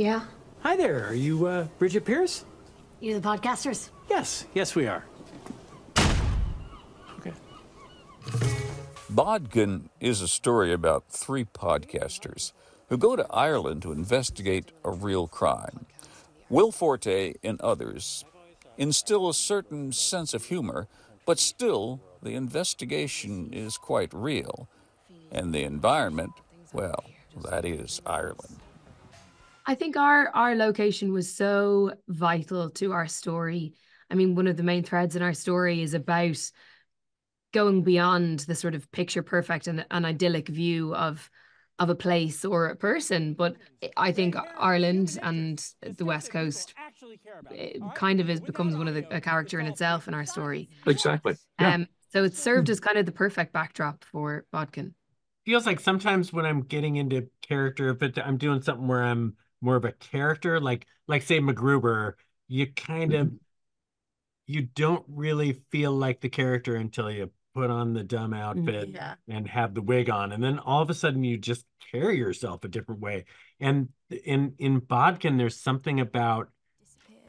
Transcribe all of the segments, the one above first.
Yeah. Hi there. Are you uh, Bridget Pierce? You the podcasters? Yes. Yes, we are. Okay. Bodkin is a story about three podcasters who go to Ireland to investigate a real crime. Will Forte and others instill a certain sense of humor, but still the investigation is quite real. And the environment, well, that is Ireland. I think our our location was so vital to our story. I mean, one of the main threads in our story is about going beyond the sort of picture perfect and an idyllic view of of a place or a person. But I think Ireland and the West Coast kind of is becomes one of the a character in itself in our story. Exactly. Yeah. Um, so it served as kind of the perfect backdrop for Bodkin. Feels like sometimes when I'm getting into character, if it, I'm doing something where I'm more of a character, like like say MacGruber, you kind of mm-hmm. you don't really feel like the character until you put on the dumb mm, outfit Yeah. and have the wig on and then all of a sudden you just carry yourself a different way and in in bodkin there's something about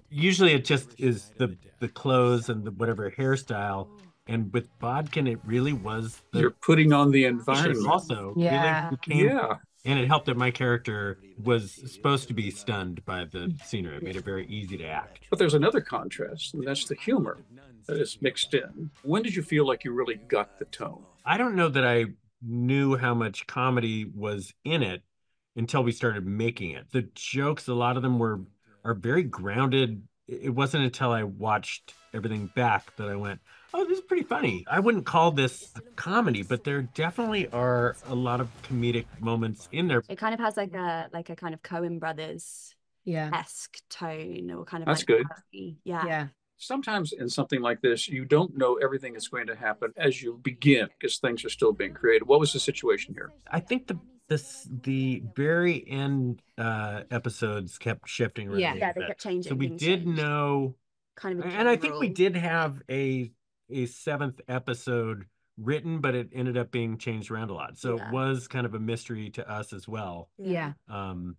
usually it just is the the clothes and the whatever hairstyle and with bodkin it really was the You're putting on the environment. also really Yeah. became Yeah. And it helped that my character was supposed to be stunned by the scenery it made it very easy to act But there's another contrast, and that's the humor that is mixed in. When did you feel like you really got the tone? I don't know that I knew how much comedy was in it until we started making it. The jokes, a lot of them were are very grounded. It wasn't until I watched everything back that I went, "Oh, this is pretty funny." I wouldn't call this a comedy, but there definitely are a lot of comedic moments in there. It kind of has like a like a kind of Coen Brothers Yeah. esque tone, or kind of That's like good. parody. Yeah. Yeah. Sometimes in something like this, you don't know everything that's going to happen as you begin because things are still being created. What was the situation here? I think the this the very end uh episodes kept shifting around. Yeah. a Yeah, they bit. kept changing. So we things did changed. know kind of, a and I think we general- did have a a seventh episode written, but it ended up being changed around a lot. So Yeah. it was kind of a mystery to us as well. Yeah. Um,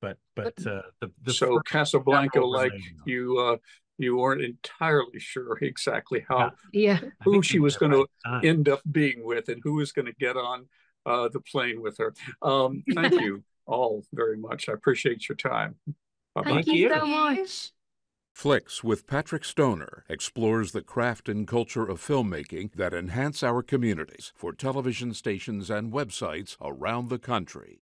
but but uh, the, the so first Casablanca, overlay, like no. you, uh, you weren't entirely sure exactly how Yeah. I who think she we was did gonna right time. end up being with and who was going to get on uh, the plane with her. Um, thank you all very much. I appreciate your time. Bye-bye. Thank Thank you you. so much. Flicks with Patrick Stoner explores the craft and culture of filmmaking that enhance our communities for television stations and websites around the country.